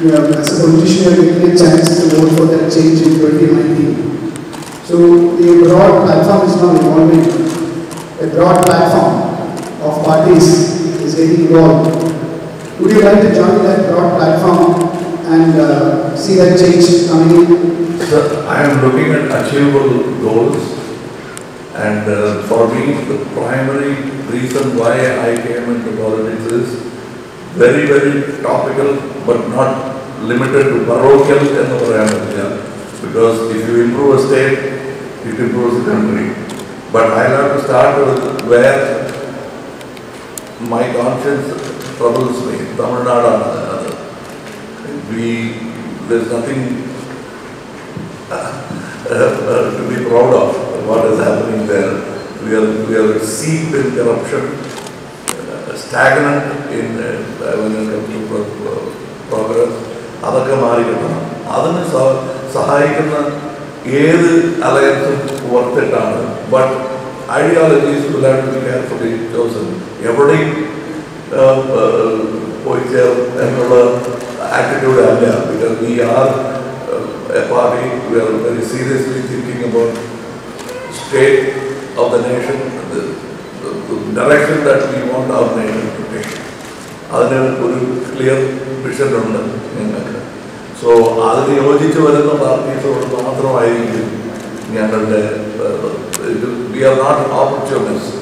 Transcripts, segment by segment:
time. Yeah, as a politician, you get a chance to vote for that change in 2019. So the broad platform is now evolving. A broad platform of parties is getting involved. Would you like to join that broad platform and uh, see that change coming in? Sir, I am looking at achievable goals and uh, for me the primary reason why I came into politics is very very topical but not limited to parochial എന്ന് പറയാൻ പറ്റില്ല because if you improve a state it improves the country but I have to start with where my conscience troubles me Tamil Nadu we there's nothing uh, to be proud of what is happening there. We are, we are seeped in corruption, uh, stagnant in uh, when it comes to pro- pro- progress. അതൊക്കെ മാറി കിട്ടണം അതിന് സഹായിക്കുന്ന ഏത് അലയൻസും വർത്തിട്ടാണ് but ideologies carefully chosen എവിടെയും പോയി ചേർ എന്നുള്ള ആറ്റിറ്റ്യൂഡ് അല്ല. Because we are a party we are very seriously thinking about state of the nation direction that we want our nation to take. അതിന് ഒരു ക്ലിയർ വിഷൻ ഉണ്ട് ഞങ്ങൾക്ക് സോ അതിന് യോജിച്ച് വരുന്ന പാർട്ടീസോട് മാത്രമായിരിക്കും ഞങ്ങളുടെ we are not opportunist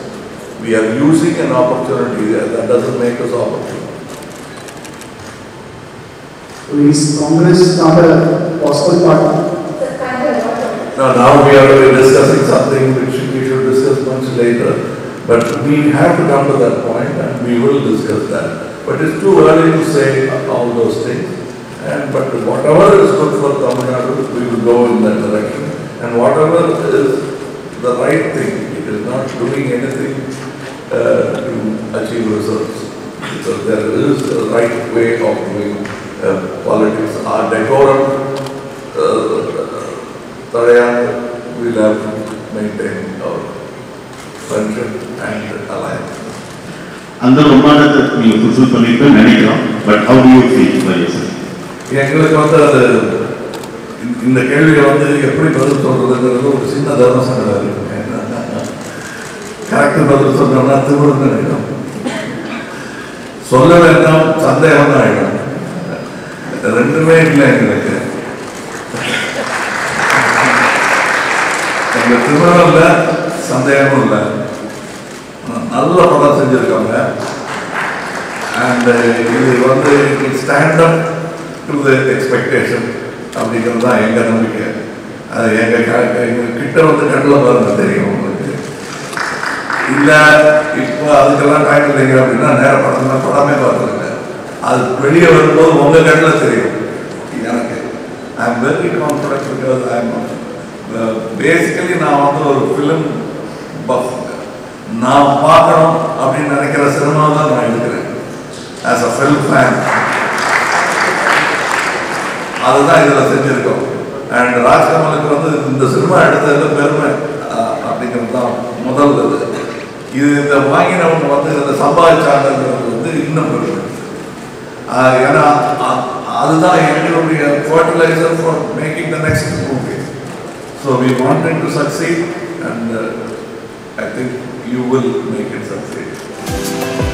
we are using an opportunity that doesn't make us opportunity. So is Congress not a possible partner? The kind of what No, now we are discussing something which we should discuss much later. But we have to come to that point and we will discuss that. But it's too early to say all those things. And but whatever is good for Tamil Nadu, we will go in that direction. And whatever is the right thing, it is not doing anything uh, to achieve results. Because there is a right way of doing uh, politics. Our decorum அந்த ரொமானத்தை நீங்க fulfil பண்ணிருப்பேன்னு நினைக்கிறோம். But how do you feel by yourself எங்களுக்கு வந்து அது இந்த- இந்த கேள்வியை வந்து எப்படி பதில் சொல்றதுங்கிறது ஒரு சின்ன தர்ம சங்கடம் இருக்கு கரெக்ட் பதில் சொன்னோம்னா திருமணம் நினைக்கும் சொல்ல வேண்டாம் சந்தேகம் தான் ஆகிடும் ரெண்டுமே இல்லை எங்களுக்கு. எங்க திருமணம் இல்லை சந்தேகமும் இல்லை. நல்ல படம் செஞ்சுருக்காங்க. அண்ட் uh, இது வந்து stand up to the expectation அப்படிங்கிறது தான் எங்கள் நம்பிக்கை. அது எங்கள் க- கிட்ட வந்து கண்ணில் பாருங்க தெரியும் உங்களுக்கு. இல்லை இப்போ அதுக்கெல்லாம் டைம் இல்லைங்க அப்படின்னா நேரம் படம் படமே பார்த்துருங்க அது வெளியே வரும்போது உங்கள் கண்ணில் தெரியும் எனக்கு. I am very confident because I am basically நான் வந்து ஒரு ஃபிலிம் பஃப் நான் பார்க்கணும் அப்படின்னு நினைக்கிற சினிமா தான் நான் எடுக்கிறேன். ஆஸ் அ ஃபில்ம் ஃபேன் அதுதான் இதில் செஞ்சுருக்கோம். அண்ட் ராஜ்கமலுக்கு வந்து இந்த சினிமா எடுத்ததில் பெருமை அப்படிங்கிறது தான் முதல் இது இது இந்த வாங்கினவங்க வந்து இந்த சம்பாதிச்சாங்கிறது வந்து இன்னும் பெருமை. ஏன்னா அதுதான் எங்களுடைய fertiliser for making the next movie so we wanted to succeed and I think you will make it succeed.